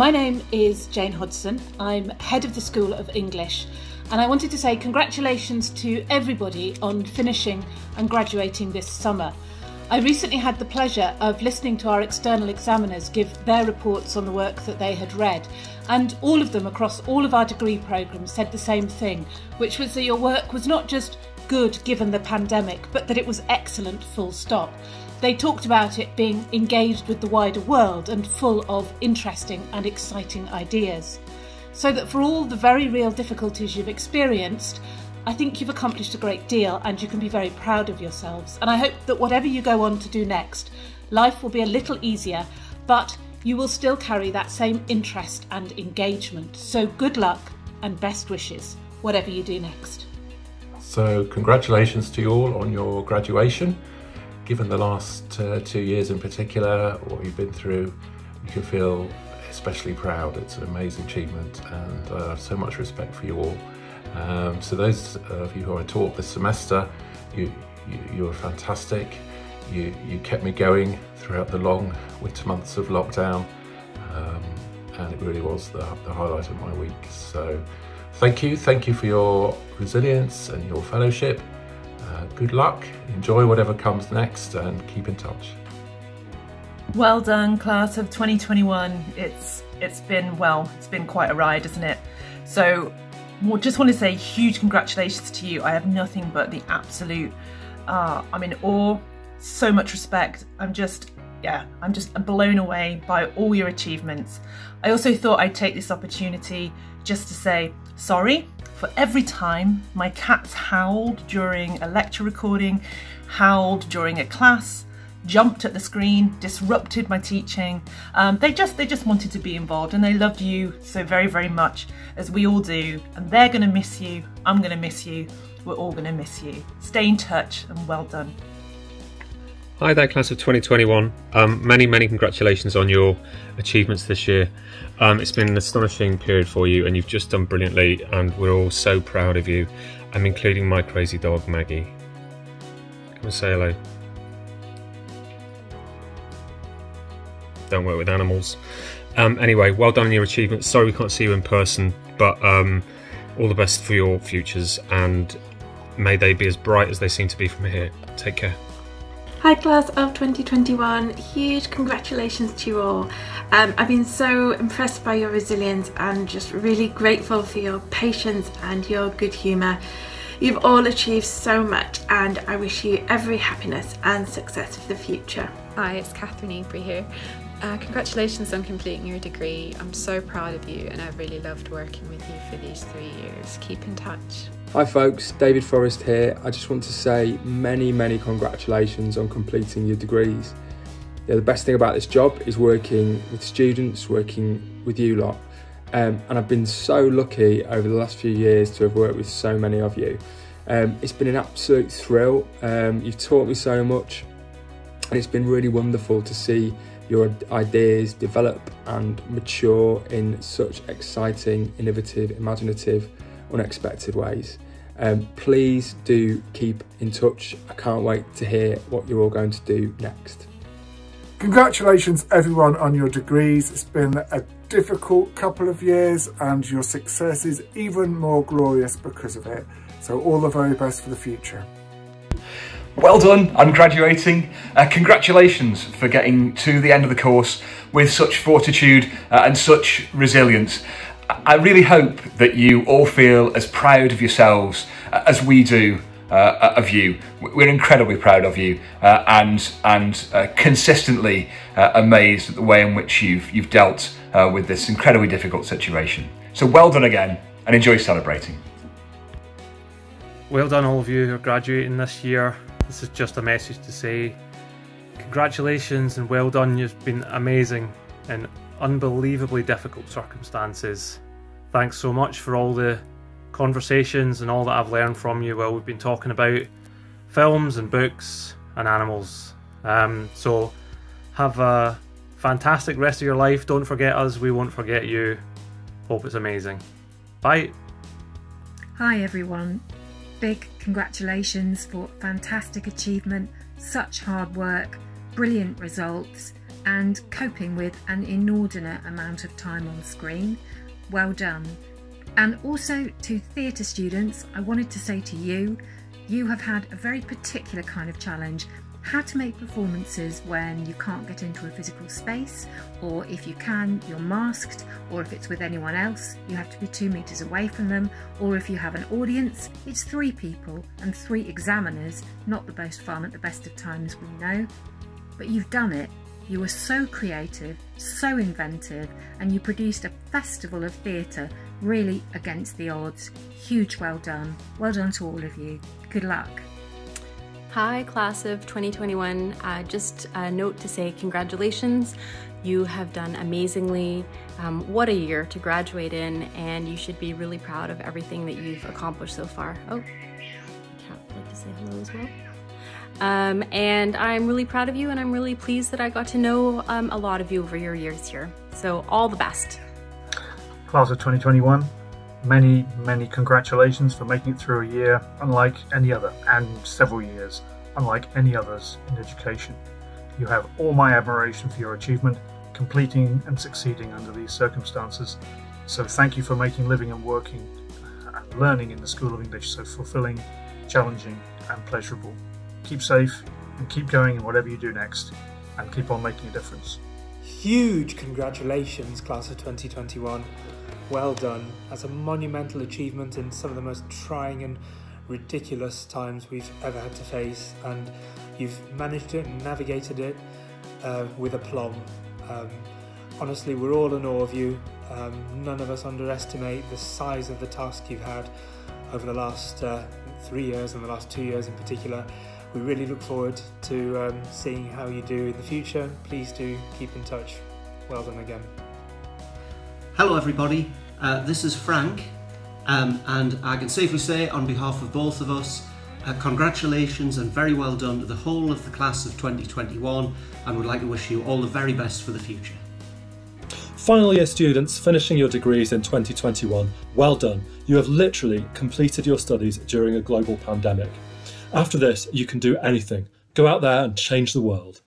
my name is Jane Hodson. I'm head of the School of English, and I wanted to say congratulations to everybody on finishing and graduating this summer. I recently had the pleasure of listening to our external examiners give their reports on the work that they had read, and all of them across all of our degree programmes said the same thing, which was that your work was not just good given the pandemic, but that it was excellent full stop. They talked about it being engaged with the wider world and full of interesting and exciting ideas. So that for all the very real difficulties you've experienced, I think you've accomplished a great deal and you can be very proud of yourselves. And I hope that whatever you go on to do next, life will be a little easier, but you will still carry that same interest and engagement. So good luck and best wishes, whatever you do next. So, congratulations to you all on your graduation. Given the last uh, two years in particular, what you've been through, you can feel especially proud. It's an amazing achievement and uh, so much respect for you all. Um, so those of you who I taught this semester, you, you, you were fantastic. You, you kept me going throughout the long winter months of lockdown. Um, and it really was the, the highlight of my week. So thank you. Thank you for your resilience and your fellowship. Uh, good luck. Enjoy whatever comes next and keep in touch. Well done, class of 2021. It's it's been well, it's been quite a ride, isn't it? So just want to say huge congratulations to you. I have nothing but the absolute, uh, I'm in awe, so much respect. I'm just, yeah, I'm just blown away by all your achievements. I also thought I'd take this opportunity just to say sorry for every time my cats howled during a lecture recording, howled during a class, jumped at the screen, disrupted my teaching. Um, they just they just wanted to be involved and they loved you so very very much as we all do. And they're to miss you. I'm to miss you. We're all to miss you. Stay in touch and well done. Hi there, class of 2021. Um, many, many congratulations on your achievements this year. Um, it's been an astonishing period for you, and you've just done brilliantly, and we're all so proud of you. I'm including my crazy dog, Maggie. Come and say hello. don't work with animals. Um, anyway, well done on your achievements. Sorry we can't see you in person, but um, all the best for your futures and may they be as bright as they seem to be from here. Take care. Hi class of 2021, huge congratulations to you all. Um, I've been so impressed by your resilience and just really grateful for your patience and your good humour. You've all achieved so much and I wish you every happiness and success for the future. Hi, it's Katherine Ebury here. Uh, congratulations on completing your degree. I'm so proud of you and I've really loved working with you for these three years. Keep in touch. Hi folks, David Forrest here. I just want to say many, many congratulations on completing your degrees. Yeah, the best thing about this job is working with students, working with you lot. Um, and I've been so lucky over the last few years to have worked with so many of you. Um, it's been an absolute thrill. Um, you've taught me so much and it's been really wonderful to see your ideas develop and mature in such exciting, innovative, imaginative, unexpected ways. Um, please do keep in touch. I can't wait to hear what you're all going to do next. Congratulations everyone on your degrees. It's been a difficult couple of years and your success is even more glorious because of it. So all the very best for the future. Well done on graduating. Uh, congratulations for getting to the end of the course with such fortitude uh, and such resilience. I really hope that you all feel as proud of yourselves uh, as we do uh, of you. We're incredibly proud of you uh, and and uh, consistently uh, amazed at the way in which you've you've dealt uh, with this incredibly difficult situation. So well done again and enjoy celebrating. Well done all of you who are graduating this year. This is just a message to say congratulations and well done. You've been amazing in unbelievably difficult circumstances. Thanks so much for all the conversations and all that I've learned from you while we've been talking about films and books and animals. Um, so have a fantastic rest of your life. Don't forget us. We won't forget you. Hope it's amazing. Bye. Hi everyone big congratulations for fantastic achievement, such hard work, brilliant results, and coping with an inordinate amount of time on screen. Well done. And also to theatre students, I wanted to say to you, you have had a very particular kind of challenge how to make performances when you can't get into a physical space, or if you can, you're masked, or if it's with anyone else, you have to be two metres away from them, or if you have an audience, it's three people and three examiners, not the most fun at the best of times, we know. But you've done it. You were so creative, so inventive, and you produced a festival of theatre really against the odds. Huge well done. Well done to all of you. Good luck. Hi, class of 2021. Uh, just a note to say congratulations. You have done amazingly. Um, what a year to graduate in, and you should be really proud of everything that you've accomplished so far. Oh, Cat would like to say hello as well. Um, and I'm really proud of you, and I'm really pleased that I got to know um, a lot of you over your years here. So, all the best. Class of 2021, many, many congratulations for making it through a year unlike any other, and several years unlike any others in education. You have all my admiration for your achievement, completing and succeeding under these circumstances. So thank you for making living and working uh, and learning in the School of English so fulfilling, challenging, and pleasurable. Keep safe and keep going in whatever you do next, and keep on making a difference. Huge congratulations, class of 2021 well done. That's a monumental achievement in some of the most trying and ridiculous times we've ever had to face, and you've managed it and navigated it uh, with aplomb. Um, honestly, we're all in awe of you. Um, none of us underestimate the size of the task you've had over the last uh, three years and the last two years in particular. We really look forward to um, seeing how you do in the future. Please do keep in touch. Well done again. Hello everybody, uh, this is Frank um, and I can safely say on behalf of both of us uh, congratulations and very well done to the whole of the class of 2021 and would like to wish you all the very best for the future. Final year students finishing your degrees in 2021, well done. You have literally completed your studies during a global pandemic. After this, you can do anything. Go out there and change the world.